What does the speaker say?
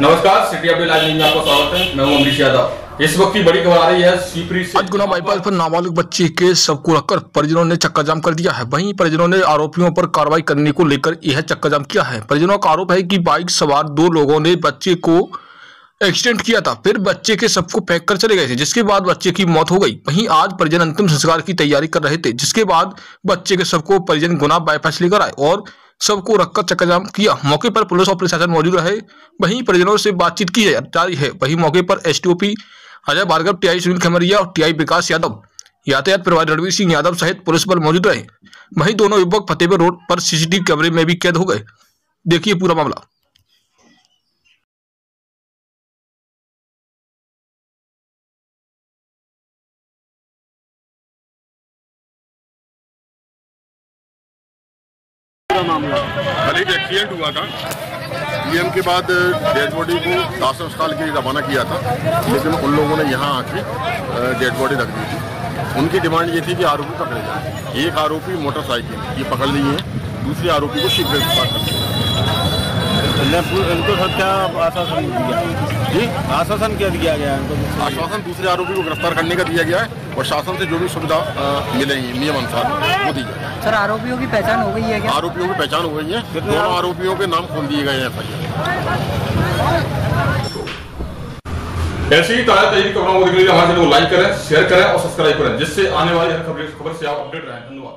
नमस्कार city update live में आपका स्वागत है। मैं हूँ अमरीश यादव। इस वक्त की बड़ी खबर आ रही है सीपरी से गुना बाईपास पर नाबालिग बच्चे के सबको रखकर परिजनों ने चक्का जाम कर दिया है। वहीं परिजनों ने आरोपियों पर कार्रवाई करने को लेकर यह चक्का जाम किया है। परिजनों का आरोप है कि बाइक सवार दो लोगों ने बच्चे को एक्सीडेंट किया था। फिर बच्चे के सबको फेंक कर चले गए थे, जिसके बाद बच्चे की मौत हो गई। वहीं आज परिजन अंतिम संस्कार की तैयारी कर रहे थे, जिसके बाद बच्चे के सबको परिजन गुना बाईपास लेकर आए और सबको रखकर चक्काजाम किया। मौके पर पुलिस और प्रशासन मौजूद रहे। वहीं परिजनों से बातचीत की जा रही है। वहीं मौके पर S T Ajay Bhargava T I Sunil Khamaria और टी आई विकास यादव, यातायात प्रभारी रणवीर सिंह यादव सहित पुलिस बल मौजूद रहे। वहीं दोनों युवक फतेहपुर रोड पर सीसीटीवी कैमरे में भी कैद हो गए। देखिए पूरा मामला। मामला। कल एक एक्सीडेंट हुआ था। पीएम के बाद डेड बॉडी को दास अस्पताल के लिए रवाना किया था, लेकिन उन लोगों ने यहाँ आके डेड बॉडी रख दी थी। उनकी डिमांड ये थी कि आरोपी पकड़े जाए। एक आरोपी मोटरसाइकिल ये पकड़ ली है, दूसरे आरोपी को शीघ्र गिरफ़्तार कर लिया इनको सब क्या आश्वासन दिया? जी? आश्वासन क्या दिया गया इनको? आश्वासन दूसरे आरोपी को गिरफ़्तार करने का दिया गया है और शासन से जो भी सुविधा मिलेगी नियम अनुसार वो दी जाएगी सर आरोपियों की पहचान हो गई है क्या? आरोपियों की पहचान हो गई है। दोनों आरोपियों के नाम खोल दिए गए हैं एफ़ ऐसी ही ताज़ा तेज़ी खबरों को देखने के लिए हमारे चैनल को लाइक करें शेयर करें और सब्सक्राइब करें जिससे आने वाली हर खबर खबर से आप अपडेट रहें। धन्यवाद।